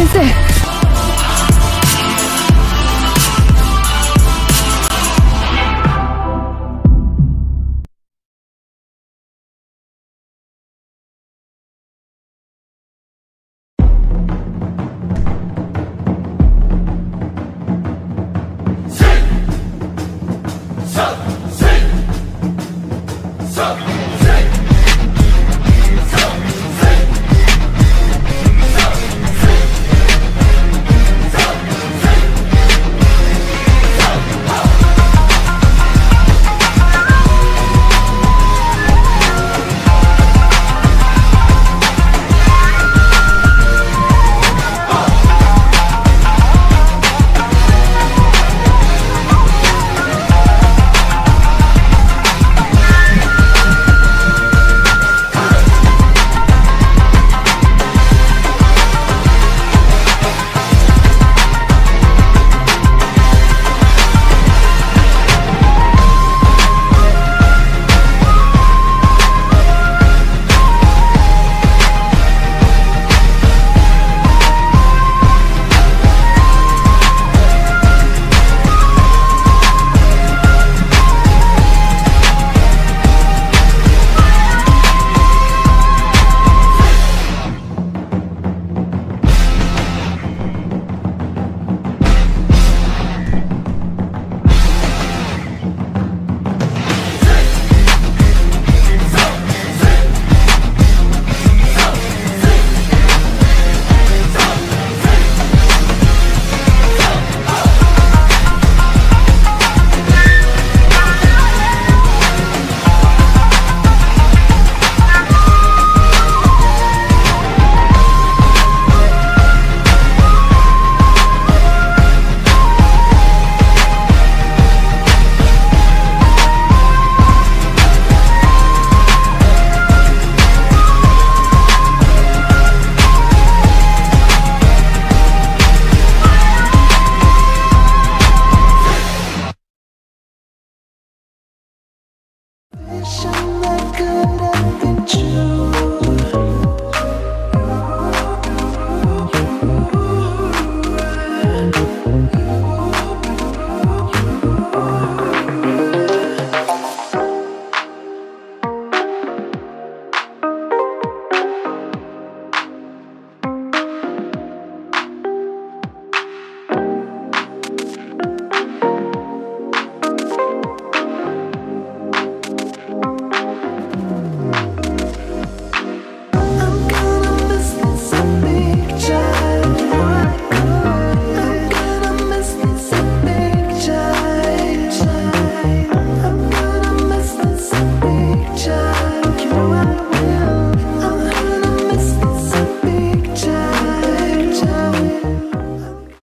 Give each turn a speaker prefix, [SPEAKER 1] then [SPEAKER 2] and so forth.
[SPEAKER 1] 先生